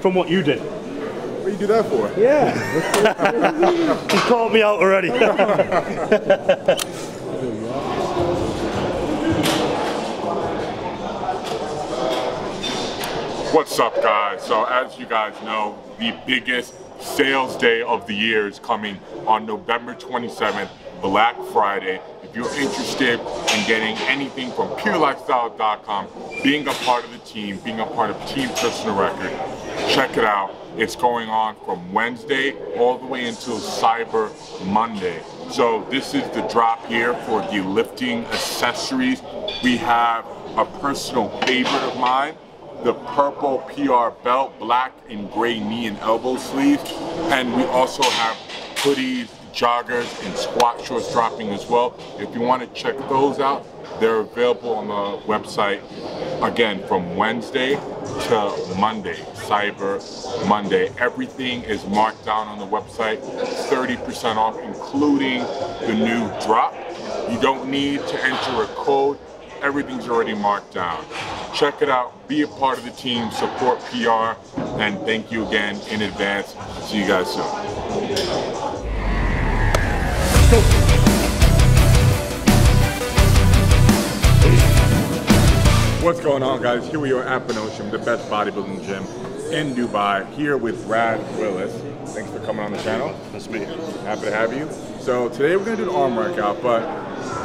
from what you did. What do you do that for? Yeah. he called me out already. What's up, guys? So, as you guys know, the biggest sales day of the year is coming on November 27th, Black Friday. You're interested in getting anything from PRLifestyle.com, being a part of the team, being a part of Team Personal Record, check it out. It's going on from Wednesday all the way until Cyber Monday. So this is the drop here for the lifting accessories. We have a personal favorite of mine, the purple PR belt, black and gray knee and elbow sleeves. And we also have hoodies, joggers, and squat shorts dropping as well. If you want to check those out, they're available on the website again from Wednesday to Monday, Cyber Monday. Everything is marked down on the website, 30% off, including the new drop. You don't need to enter a code everything's already marked down. Check it out, be a part of the team, support PR, and thank you again in advance. See you guys soon. What's going on, guys? Here we are at Panocean, the best bodybuilding gym in Dubai, here with Brad Willis. Thanks for coming on the channel. That's me. Happy to have you. So today we're gonna do an arm workout, but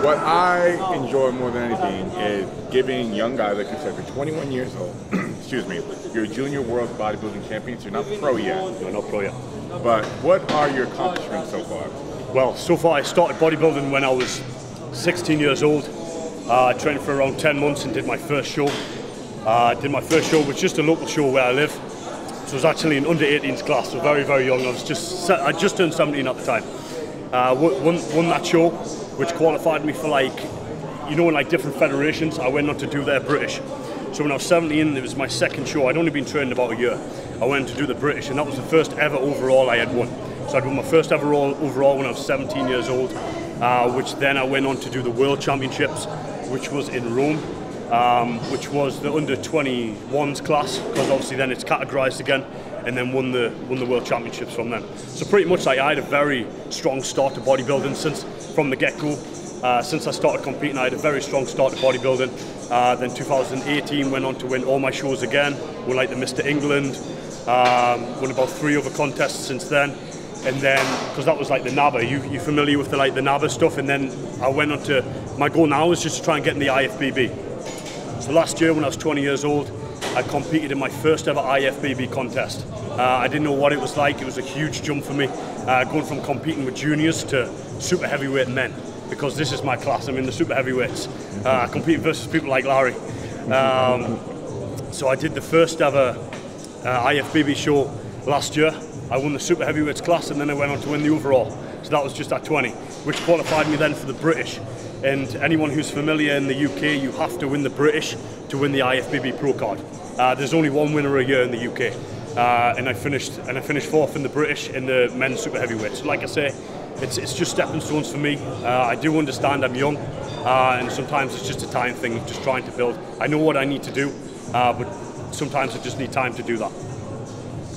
what I enjoy more than anything is giving young guys, like you said, you're 21 years old, excuse me, you're a junior world bodybuilding champion, so you're not pro yet. You're not pro yet. But what are your accomplishments so far? Well, so far I started bodybuilding when I was 16 years old. Uh, I trained for around 10 months and did my first show. Uh, did my first show was just a local show where I live. So it was actually an under 18s class, so very, very young. I was just, I just turned 17 at the time. Uh, won, won that show, which qualified me for like, you know, in like different federations. I went on to do their British. So when I was 17, it was my second show. I'd only been trained about a year. I went to do the British, and that was the first ever overall I had won. So I'd won my first ever overall when I was 17 years old, uh, which then I went on to do the World Championships, which was in Rome, um, which was the under 21s class, because obviously then it's categorised again, and then won the won the World Championships from then So pretty much like I had a very strong start to bodybuilding since from the get-go. Uh, since I started competing, I had a very strong start to bodybuilding. Uh, then 2018 went on to win all my shows again, won like the Mr. England, um, won about three other contests since then. And then, because that was like the NABBA, you, you familiar with the like the NABBA stuff? And then I went on to, my goal now is just to try and get in the IFBB. So last year when I was 20 years old, I competed in my first ever IFBB contest. Uh, I didn't know what it was like. It was a huge jump for me, uh, going from competing with juniors to super heavyweight men, because this is my class. I'm in the super heavyweights. Uh, I compete versus people like Larry. Um, so I did the first ever uh, IFBB show last year. I won the super heavyweights class, and then I went on to win the overall. So that was just at 20, which qualified me then for the British. And anyone who's familiar in the UK, you have to win the British to win the IFBB Pro card. Uh, there's only one winner a year in the UK, uh, and I finished and I finished fourth in the British in the men's super heavyweight. So like I say, it's it's just stepping stones for me. Uh, I do understand I'm young, uh, and sometimes it's just a time thing, just trying to build. I know what I need to do, uh, but sometimes I just need time to do that.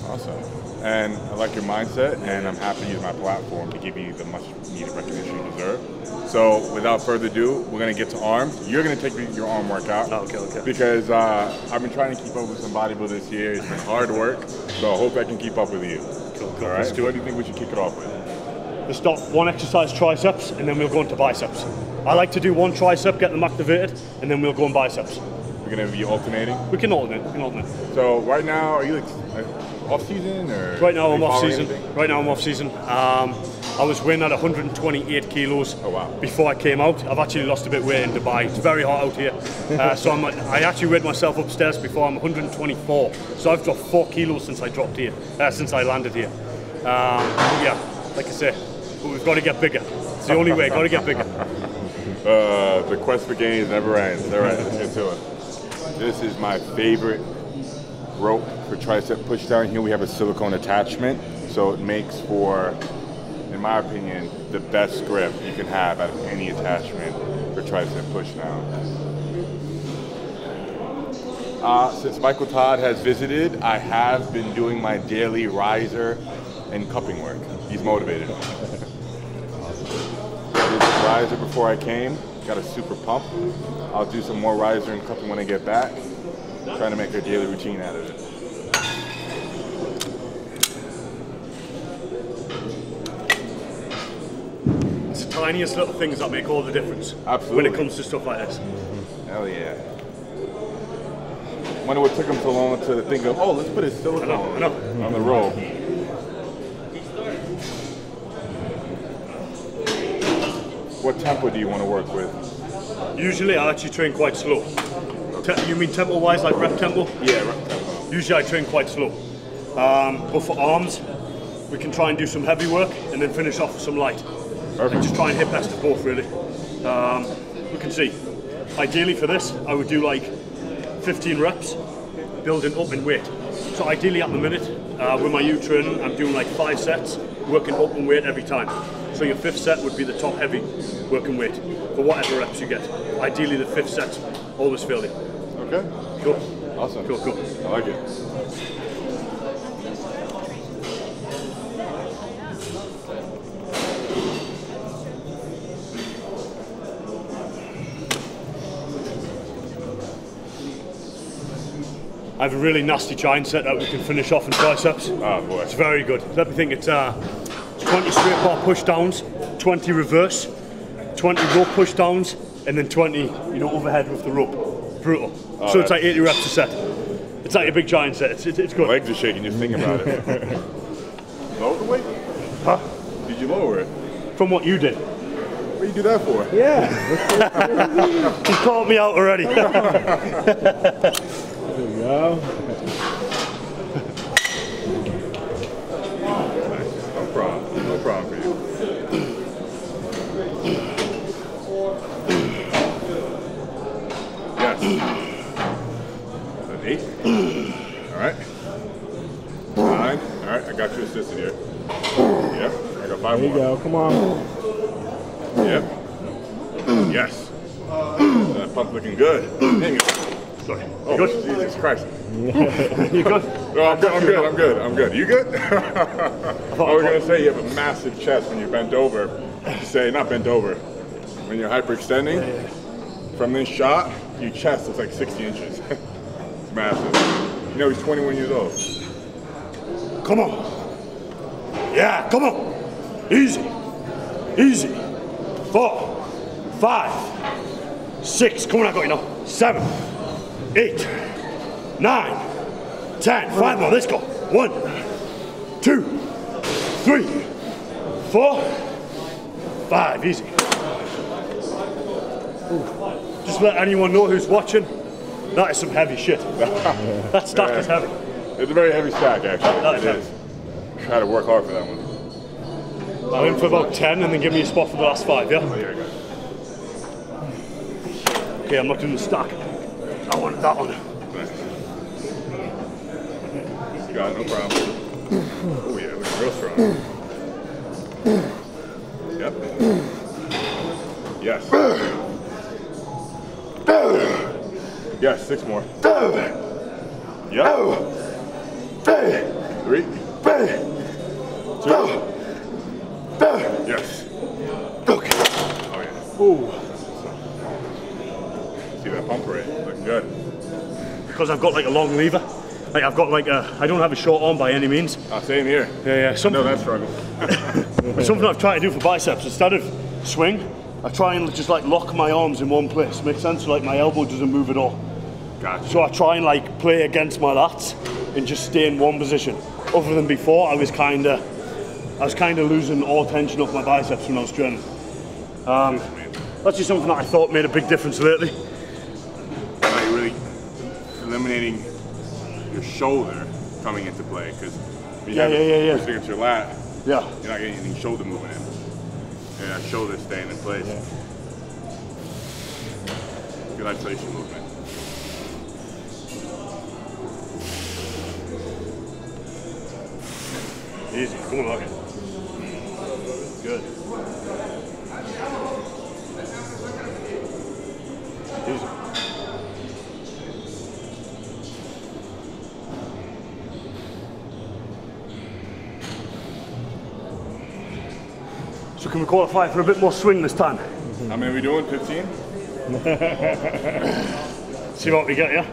Awesome. And I like your mindset, and I'm happy to use my platform to give you the much needed recognition you deserve. So, without further ado, we're gonna get to arms. You're gonna take your arm workout. Oh, okay, okay. Because uh, I've been trying to keep up with some bodybuilders here. It's been hard work, so I hope I can keep up with you. Cool, cool. All right. Let's do what do you think we should kick it off with? Let's start one exercise triceps, and then we'll go into biceps. I like to do one tricep, get them activated, and then we'll go on biceps. We're gonna be alternating. We can alternate. We can alternate. So right now, are you like off season or? Right now I'm off season. anything? Right now I'm off season. Um, I was weighing at 128 kilos Oh, wow. before I came out. I've actually lost a bit weight in Dubai. It's very hot out here. Uh, so I'm, I actually weighed myself upstairs before. I'm 124. So I've dropped four kilos since I dropped here, uh, since I landed here. Um, yeah, like I say, but we've got to get bigger. It's the only way. Got to get bigger. Uh, the quest for gains never ends. All right, let's get to it. This is my favorite rope for tricep push down. Here we have a silicone attachment, so it makes for, in my opinion, the best grip you can have out of any attachment for tricep push down. Uh, since Michael Todd has visited, I have been doing my daily riser and cupping work. He's motivated. Did some riser before I came, got a super pump. I'll do some more riser and cupping when I get back. Trying to make their daily routine out of it. It's the tiniest little things that make all the difference. Absolutely. When it comes to stuff like this. Hell yeah. Wonder what took him so long to think of, oh, let's put his silicone I know. on the roll. What tempo do you want to work with? Usually I actually train quite slow. Te- you mean tempo wise, like rep tempo? Yeah, right tempo. Usually I train quite slow. Um, but for arms, we can try and do some heavy work and then finish off with some light. Perfect. Just try and hit best of both really. Um, we can see. Ideally for this, I would do like 15 reps, building up in weight. So ideally at the minute, uh, with my U training, I'm doing like five sets, working up in weight every time. So your fifth set would be the top heavy working weight for whatever reps you get. Ideally the fifth set's always failure. Okay. Cool. Awesome. Cool, cool. I like it. I have a really nasty giant set that we can finish off in triceps. Oh boy. It's very good. Let me think. It's uh, 20 straight bar push downs, 20 reverse, 20 rope push downs, and then 20, you know, overhead with the rope. Brutal. so it's like 80 reps a set. It's like a big giant set. It's, it's, it's good. Legs are shaking just thinking about it. lower the weight? Huh? Did you lower it? From what you did. What do you do that for? Yeah. You called me out already. There we go. No problem. No problem for you. Yes. An eight. All right. Nine. All right. I got you assisted here. Yep. I got five There you go. Come on. Yep. Yes. That pump looking good. You go. Sorry. Oh, good? Jesus Christ. You good? No, I'm good. I'm good. I'm good. I'm good. You good? I was gonna say you have a massive chest when you bent over. Say not bent over. When you're hyperextending from this shot, your chest is like 60 inches. it's massive. You know he's 21 years old. Come on. Yeah, come on. Easy. Easy. Four, five, six. Come on, I got you now. Seven, eight, nine, ten. Five more. Let's go. One, two, three, four, five. Easy. Just let anyone know who's watching. That is some heavy shit. That stack is heavy. It's a very heavy stack actually. Oh, that It is. Try to work hard for that one. I'm in for about 10 and then give me a spot for the last five, yeah? Oh, got. Okay, I'm not doing the stack. I wanted that one. You got it, no problem. Oh yeah, looking real strong. Yep. Yes. Yes, six more. Yep. Three. Two. Yes. Okay. Oh yeah. Ooh. See that pump rate? Looking good. Because I've got like a long lever. Like I've got like a, I don't have a short arm by any means. Ah, same here. Yeah, yeah. I know Something, that struggle. something I've tried to do for biceps. Instead of swing, I try and just like lock my arms in one place. Makes sense? So like my elbow doesn't move at all. Gotcha. So I try and like play against my lats and just stay in one position. Other than before, I was kind of, I was kind of losing all tension off my biceps when I was training. Um, that's just something that I thought made a big difference lately. Like really eliminating your shoulder coming into play because you Yeah, yeah, yeah, yeah. pushed against your lat, Yeah. you're not getting any shoulder movement in. And that shoulder staying in place. Good isolation movement. Easy. Come on, Good. Easy. So can we qualify for a bit more swing this time? How many are we doing? 15? See what we get, yeah?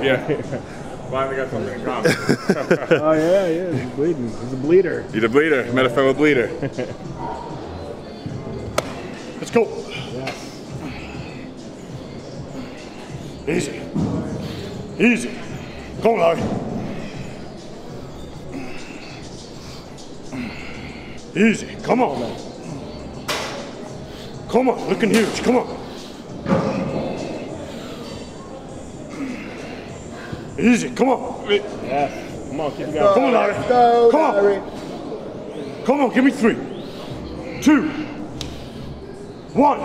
Wi- wipe it off yet. Finally got something in common. Oh yeah, yeah. He's bleeding. He's a bleeder. He's a bleeder. Met a fellow bleeder. Let's go. Yeah. Easy. Easy. Come on, Larry. Easy. Come on. Man. Come on. Looking huge. Come on. Easy. Come on. Yeah. Come on, keep it going. Come on, Larry. Go, Come on. Larry. Come on. Give me three. Two. One.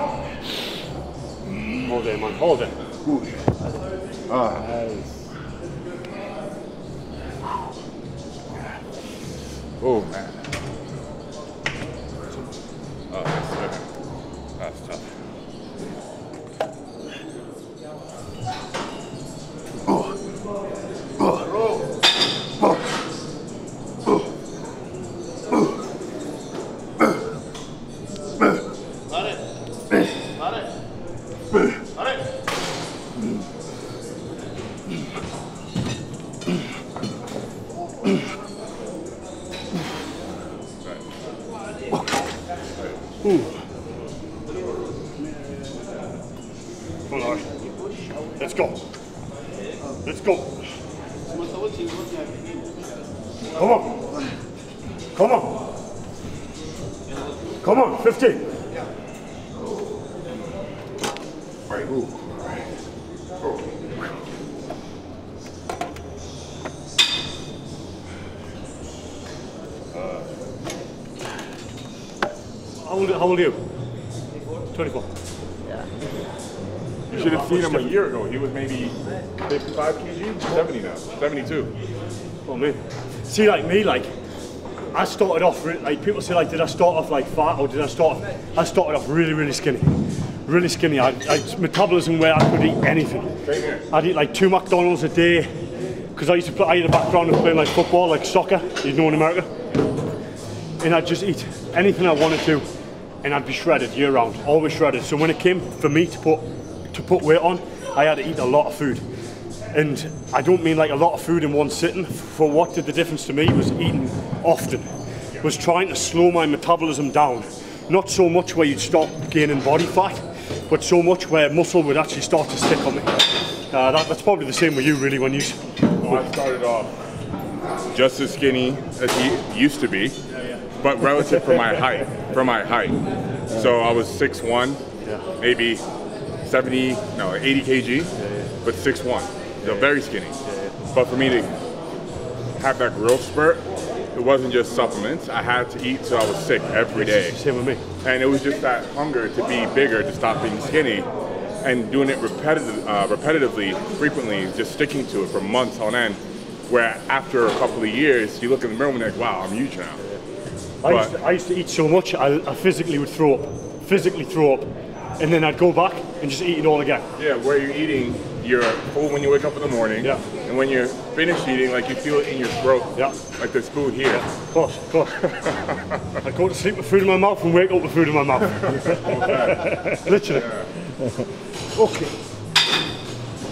Hold it, man. Hold it. Nice. Oh man. See, like me, like, I started off, like, people say, like, did I start off, like, fat or did I start off, I started off really, really skinny. Really skinny. I, I metabolism where I could eat anything. I'd eat like two McDonald's a day because I used to play, I had a background of playing like football, like soccer, you know in America. And I'd just eat anything I wanted to and I'd be shredded year round, always shredded. So when it came for me to put to put weight on, I had to eat a lot of food. And I don't mean like a lot of food in one sitting. For what did the difference to me was eating often, was trying to slow my metabolism down. Not so much where you'd stop gaining body fat, but so much where muscle would actually start to stick on me. Uh, that, that's probably the same with you, really, when you. Well, I started off just as skinny as he used to be, but relative for my height, for my height. So I was 6'1", maybe 70, no, 80 kg, but 6'1", so very skinny. But for me to have that growth spurt, it wasn't just supplements. I had to eat till I was sick every day. Same with me. And it was just that hunger to be bigger, to stop being skinny, and doing it repetitive, uh, repetitively, frequently, just sticking to it for months on end. Where after a couple of years, you look in the mirror and you're like, wow, I'm huge now. I used, to, I used to eat so much, I, I physically would throw up. Physically throw up. And then I'd go back and just eat it all again. Yeah, where you're eating, you're full when you wake up in the morning. Yeah. And when you're finished eating, like you feel it in your throat. Yeah. Like there's food here. Of course, of course. I'd go to sleep with food in my mouth and wake up with food in my mouth. Literally. Okay.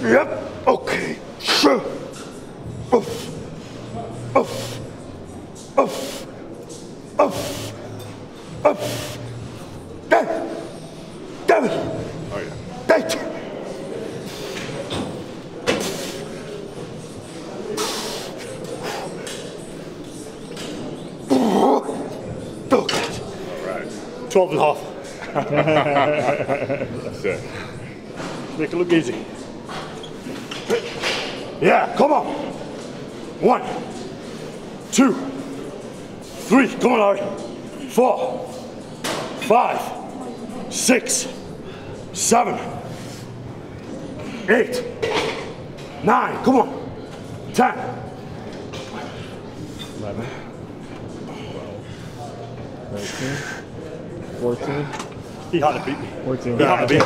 Yep. Okay. Sure. Oof. Oof. Oof. Oof. Damn. Damn it. Oh yeah. Date. Oh, God. Right. 12 and a half. Make it look easy. Yeah, come on. One, two, three. Come on, Larry. Four, five, six, seven, eight, nine. Come on. Ten. 11, 12, 13, 14, He had to beat me. 14. He had to beat me.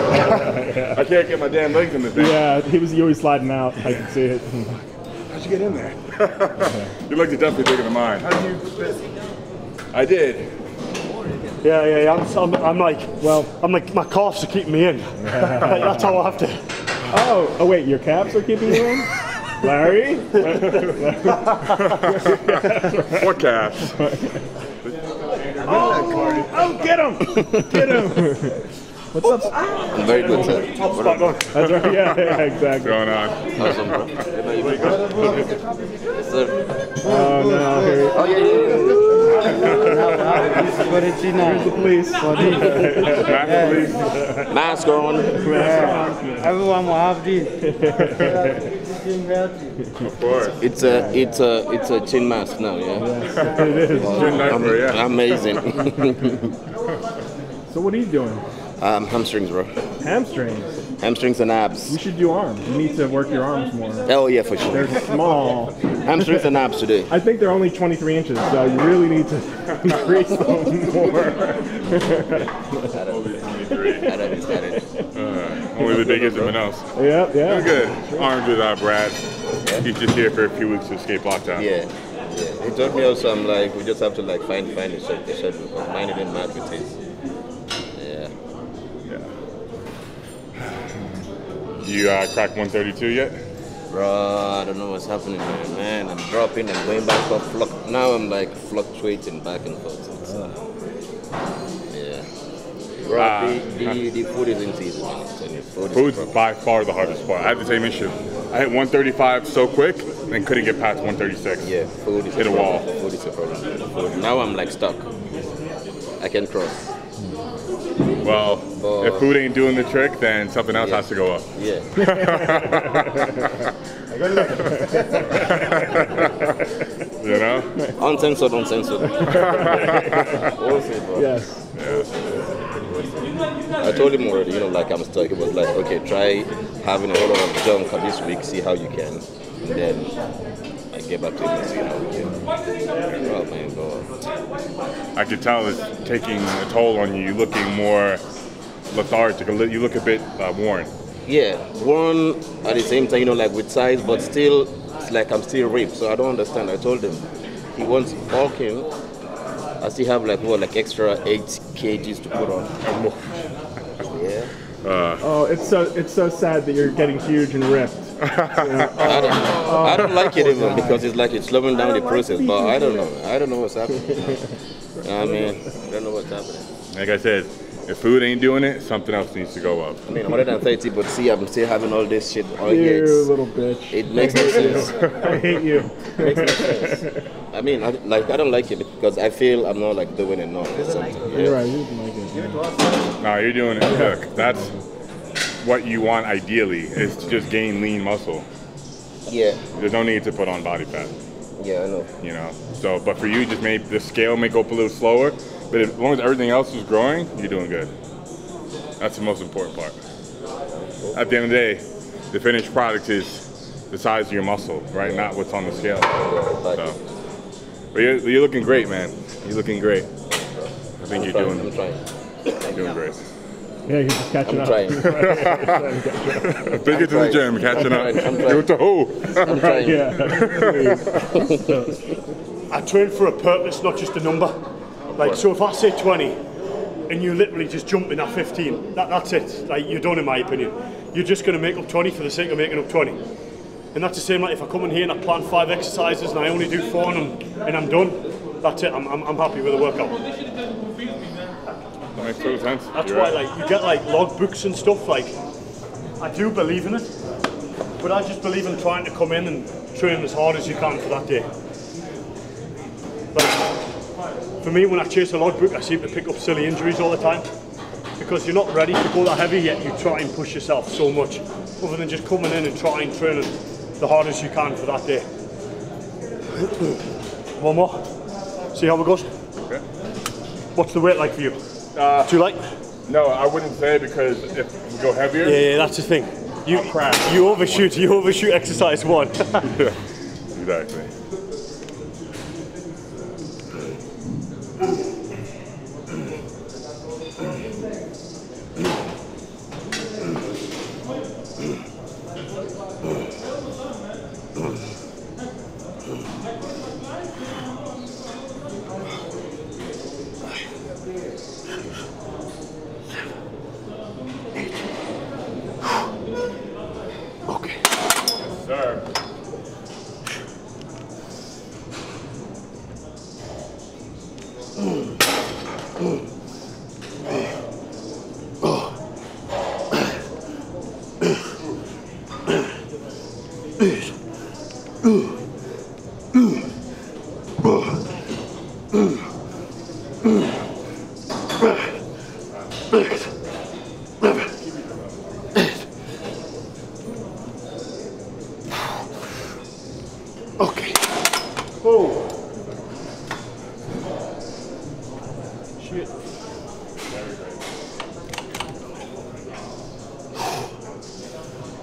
I can't get my damn legs in this thing. Yeah, he was always sliding out. I could see it. How'd you get in there? Your legs are definitely bigger than mine. How'd you? I did. Yeah, yeah, yeah. I'm, I'm, I'm like, Well- I'm like, my calves are keeping me in. That's how I have to. Oh, oh wait, your calves are keeping you in? Larry? What calves? Oh, get him! Get him! What's up? Very good, sir. Spot on. That's right. Yeah, yeah, exactly. going on? Awesome. Yes, sir. Oh no, here Oh, yeah, yeah, here's the police. Matt, please. yeah. Mask on. Everyone will have this. Of course. It's a, it's a, it's a chin mask now, yeah. Good night, bro, yeah. Amazing. So what are you doing? um, hamstrings, bro. Hamstrings. Hamstrings and abs. You should do arms. You need to work your arms more. Oh yeah, for sure. They're small. Hamstrings and abs today. I think they're only 23 inches, so you really need to increase them more. That is, that is. Only the biggest and else. Yep, yeah. We're good. Armed with uh, Brad. He's just here for a few weeks to escape lockdown. Yeah. Yeah. He told me also, I'm like, we just have to like find find the schedule, the schedule because mine didn't match with his. Yeah. Yeah. You uh, cracked 132 yet? Bro, I don't know what's happening, man. Man, I'm dropping and going back up. Now I'm like fluctuating back and forth. It's, uh, yeah. Bro, Ah. the, the, the food is in season, man. I'm Food is Food's proper. by far the hardest part. I had the same issue. I hit 135 so quick and couldn't get past 136. Yeah, food is Hit a problem. wall. Food is a problem. Food. Now I'm like stuck. I can't cross. Well, Oh. if food ain't doing the trick, then something else Yeah. has to go up. Yeah. You know? uncensored, uncensored. We'll see, bro. Yes. I told him already, you know, like I'm stuck. It was like, okay, try having a whole lot of junk this week, see how you can. And then I get back to him and see how we can. Oh man, God. I could tell it's taking a toll on you. You're looking more lethargic. You look a bit uh, worn. Yeah, worn at the same time, you know, like with size, but still, it's like I'm still ripped. So I don't understand. I told him he wants bulking. I still have like what, like extra eight kgs to put on. Yeah. Uh. Oh, it's so it's so sad that you're getting huge and ripped. I don't, oh. I don't like it even because it's like it's slowing down the process. But I don't know. I don't know what's happening. I mean, I don't know what's happening. Like I said, if food ain't doing it, something else needs to go up. I mean, 130, but see, I'm still having all this shit. Oh, yeah, You it's- little bitch. it makes no sense. I hate you. It makes no sense. I mean, I, like I don't like it because I feel I'm not like doing enough or something. You're right. You didn't like it. No, you're doing it. Look, that's what you want ideally is to just gain lean muscle. yeah, There's no need to put on body fat, yeah, I know. you know. So, but for you, just maybe the scale may go up a little slower, but as long as everything else is growing, you're doing good. That's the most important part. At the end of the day, the finished product is the size of your muscle, right? Not what's on the scale. So, but you're, you're looking great, man. You're looking great. I think you're trying, I'm doing, trying. doing great. Yeah, you're just catching I'm up. trying. Big it to the gym, catching up. trying, I'm trying. Give it to who? I'm trying. Yeah. I train for a purpose, not just a number. Like, so if I say 20 and you literally just jump in at 15, that, that's it. Like, you're done, in my opinion. You're just going to make up 20 for the sake of making up 20. And that's the same like if I come in here and I plan five exercises and I only do four and I'm, and I'm done, that's it. I'm, I'm, I'm happy with the workout. That makes total sense. That's You're why, right. like, you get like log books and stuff. Like, I do believe in it, but I just believe in trying to come in and train as hard as you can for that day. Like, for me, when I chase a logbook, I seem to pick up silly injuries all the time because you're not ready to go that heavy yet. You try and push yourself so much, other than just coming in and trying training the hardest you can for that day. One more. See how it goes. Okay. What's the weight like for you? Uh, Too light? no, I wouldn't say because if we go heavier, Yeah, yeah, that's the thing. You crash. you overshoot. You overshoot exercise one. exactly.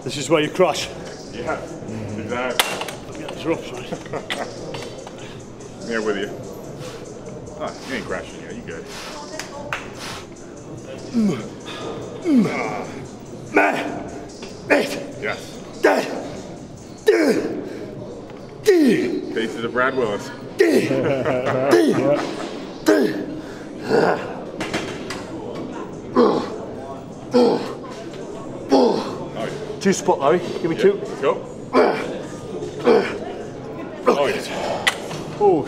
This is where you crash. Yeah, exactly. Yeah, it's rough? I'm here with you. Oh, you ain't crashing yet. You good. Man! Mate! Yes. Dad! Dude! Dude! Faces of Brad Willis. Oh, Two spot, Larry. Give me two. let's go. Oh, yeah. Oh.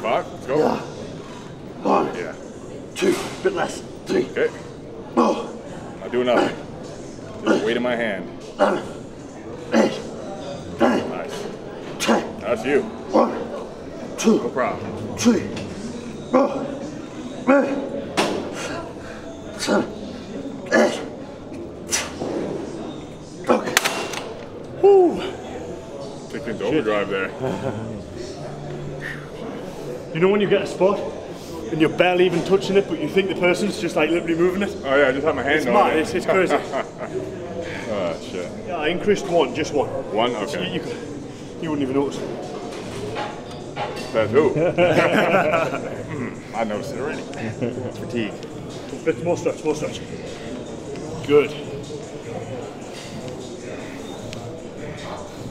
Five? Let's go. One, Yeah. two, bit less. Three. Okay. Oh. Not doing nothing. Just weight in my hand. Nice. That's you. One. two, No problem. Three. Four. Five. Seven. Eight. Okay. Woo. Kicked into overdrive there. You know when you get a spot and you're barely even touching it, but you think the person's just like literally moving it? Oh yeah, I just had my hand It's on mad, it. it's, it's crazy. Shit. Uh, yeah, I increased one, just one. One? Okay. you, you, you wouldn't even notice. That's who? Hmm, I noticed it already. Fatigue. Bit more stretch, more stretch. Good.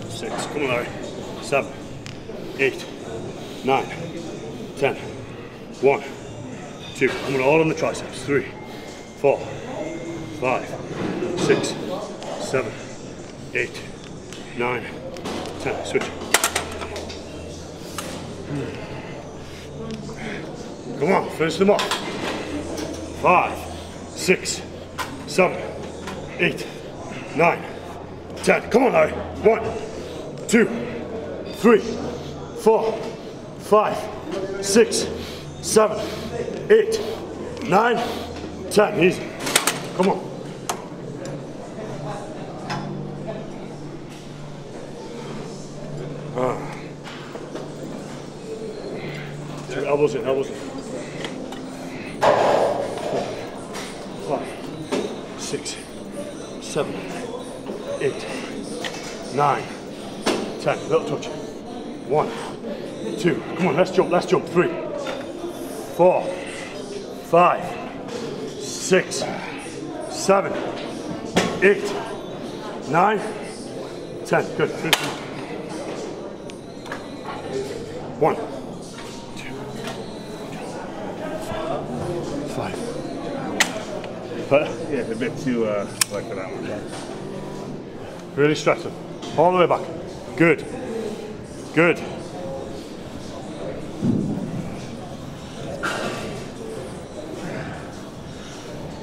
Six, come on Larry. Seven, eight, nine, ten. One, two, I'm gonna all on the triceps. Three, four, five, six, seven, eight, nine, ten. Switch. Hmm. Come on, finish them off. Five, six, seven, eight, nine, ten. Come on, Larry. One, two, three, four, five, six, seven, eight, nine, ten. Easy. Come on. Ah. Two elbows in, elbows in. five, six, seven, eight, nine, ten. Little touch. One, two. Come on, let's jump. Let's jump. Three, four, five, six, seven, eight, nine, ten. Good. One, two, five. But Yeah, it's a bit too uh, like that one. Really them. All the way back. Good. Good.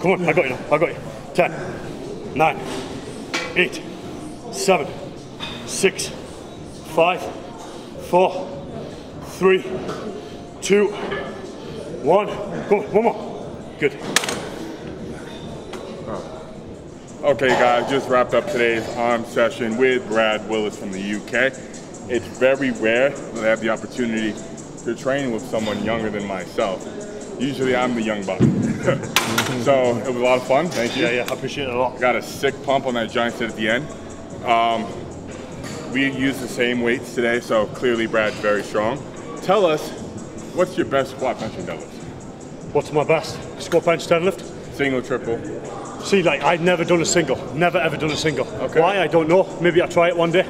Come on, I got you now. I got you. 10, 9, 8, 7, 6, 5, 4, 3, 2, 1. Come on, one more. Good. Okay, guys, just wrapped up today's arm session with Brad Willis from the UK. It's very rare that I have the opportunity to train with someone younger than myself. Usually I'm the young buck. so it was a lot of fun. Thank you. Yeah, yeah, I appreciate it a lot. Got a sick pump on that giant set at the end. Um, we used the same weights today, so clearly Brad's very strong. Tell us, what's your best squat, bench, and deadlift? What's my best? Squat, bench, deadlift? Single, triple. See, like, I've never done a single. Never, ever done a single. Okay. Why? I don't know. Maybe I'll try it one day.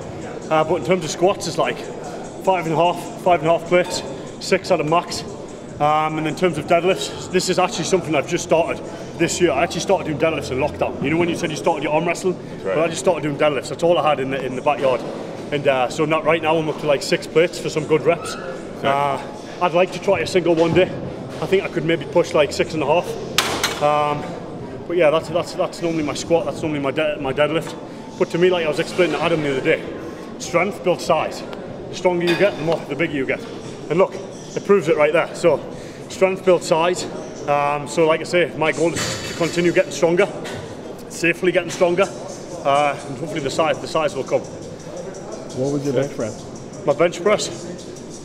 Uh, but in terms of squats, it's like five and a half, five and a half plates, six at a max. Um, and in terms of deadlifts, this is actually something I've just started this year. I actually started doing deadlifts in lockdown. You know when you said you started your arm wrestling? right. Well, I just started doing deadlifts. That's all I had in the, in the backyard. And uh, so not right now I'm up to like six plates for some good reps. Uh, I'd like to try a single one day. I think I could maybe push like six and a half. Um, but yeah, that's that's that's normally my squat. That's normally my de- my deadlift. But to me, like I was explaining to Adam the other day, strength builds size. The stronger you get, the more the bigger you get. And look, it proves it right there. So strength builds size. Um, so like I say, my goal is to continue getting stronger, safely getting stronger, uh, and hopefully the size the size will come. What was your bench press? My bench press,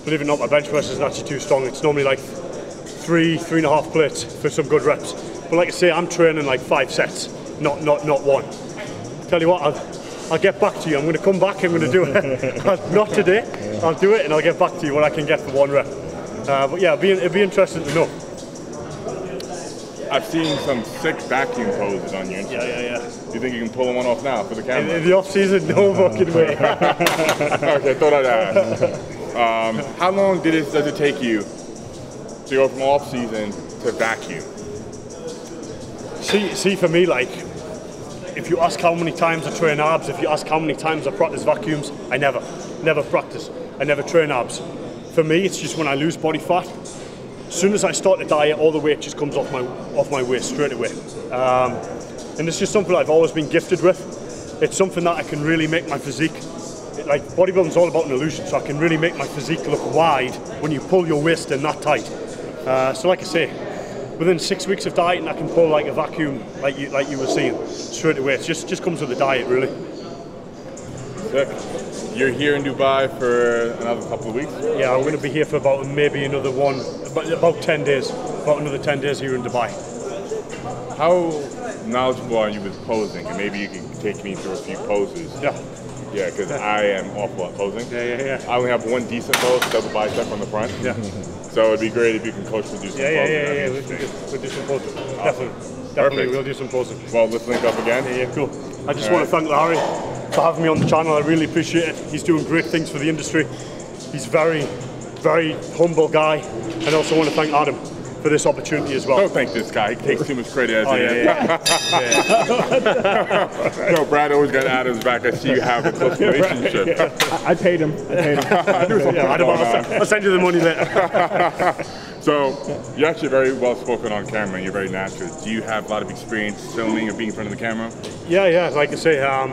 believe it or not, my bench press isn't actually too strong. It's normally like three, three and a half plates for some good reps. But like I say, I'm training like five sets, not not not one. Tell you what, I'll, I'll get back to you. I'm going to come back. I'm going to do it. not today. I'll do it, and I'll get back to you when I can get the one rep. Uh, but yeah, it'd be, it'd be interesting to know. I've seen some sick vacuum poses on Instagram. Yeah, yeah, yeah. Do you think you can pull one off now for the In, camera? in the off season, no fucking way. okay, thought I'd ask. Um, how long did it, does it take you to go from off season to vacuum? See, see, for me, like, if you ask how many times I train abs, if you ask how many times I practice vacuums, I never, never practice. I never train abs. For me, it's just when I lose body fat. As soon as I start to diet, all the weight just comes off my off my waist straight away. Um, and it's just something I've always been gifted with. It's something that I can really make my physique. Like bodybuilding's all about an illusion, so I can really make my physique look wide when you pull your waist in that tight. Uh, so, like I say, within six weeks of dieting, I can pull like a vacuum, like you like you were saying, straight away. It just just comes with the diet, really. Sick. You're here in Dubai for another couple of weeks. Yeah, I'm going to be here for about maybe another one, about, about ten days, about another ten days here in Dubai. How knowledgeable are you with posing? And maybe you can take me through a few poses. Yeah, Yeah, because I am awful at posing. yeah, yeah, yeah. I only have one decent pose, double bicep on the front. Yeah. So it'd be great if you can coach me do some Yeah, yeah, posing. yeah, yeah. We'll do, we'll do some posing. Definitely, definitely, Perfect. we'll do some posing. Well, let's link up again. Yeah, yeah, cool. I just want to thank Larry for having me on the channel. I really appreciate it. He's doing great things for the industry. He's very, very humble guy, and I also want to thank Adam for this opportunity as well. Don't thank this guy. He takes too much credit as Oh, it yeah, is. no, Brad always got Adam's back. I see you have a close relationship. I, I paid him. I paid him. I knew something Yeah, was Adam, going I'll, send, I'll send you the money later. So you're actually very well spoken on camera. and You're very natural. Do you have a lot of experience filming or being in front of the camera? Yeah, yeah. Like I say, um,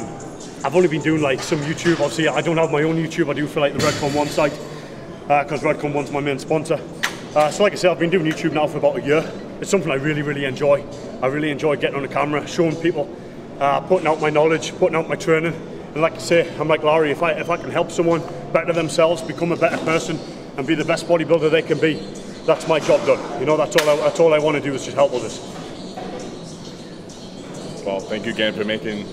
I've only been doing like some YouTube. Obviously, I don't have my own YouTube. I do for like the Redcon One site because Redcon One's my main sponsor. Uh, so, like I said, I've been doing YouTube now for about a year. It's something I really, really enjoy. I really enjoy getting on the camera, showing people, uh, putting out my knowledge, putting out my training. And like I say, I'm like Larry. If I if I can help someone better themselves, become a better person, and be the best bodybuilder they can be, that's my job done. You know, that's all. I, that's all I want to do is just help others. Well, thank you again for making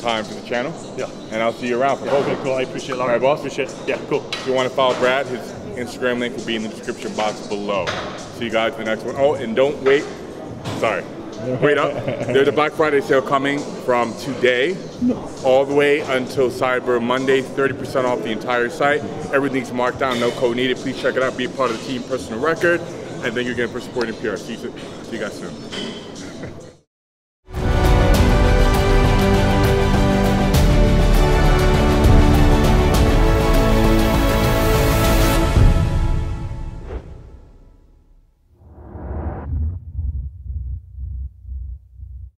time for the channel. Yeah. And I'll see you around for Okay, cool. I appreciate it, Larry. All right, boss. Appreciate it. Yeah, cool. If you want to follow Brad, his Instagram link will be in the description box below. See you guys in the next one. Oh, and don't wait. Sorry. Wait up. There's a Black Friday sale coming from today all the way until Cyber Monday. 30% off the entire site. Everything's marked down, no code needed. Please check it out. Be a part of the team personal record. And thank you again for supporting PR. See you guys soon.